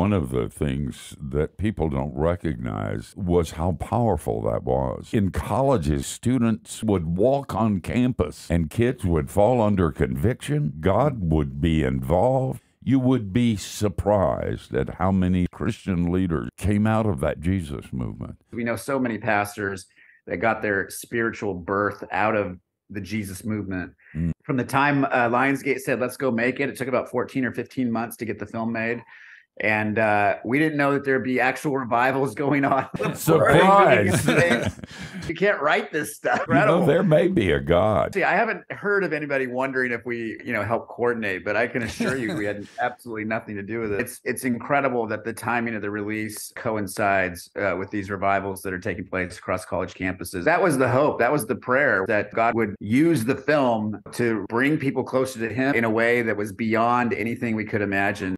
One of the things that people don't recognize was how powerful that was. In colleges, students would walk on campus and kids would fall under conviction. God would be involved. You would be surprised at how many Christian leaders came out of that Jesus movement. We know so many pastors that got their spiritual birth out of the Jesus movement. Mm. From the time uh, Lionsgate said, let's go make it, it took about 14 or 15 months to get the film made and uh, we didn't know that there'd be actual revivals going on. Surprise! you can't write this stuff. You know, there may be a God. See, I haven't heard of anybody wondering if we, you know, help coordinate, but I can assure you, we had absolutely nothing to do with it. It's it's incredible that the timing of the release coincides uh, with these revivals that are taking place across college campuses. That was the hope. That was the prayer that God would use the film to bring people closer to Him in a way that was beyond anything we could imagine.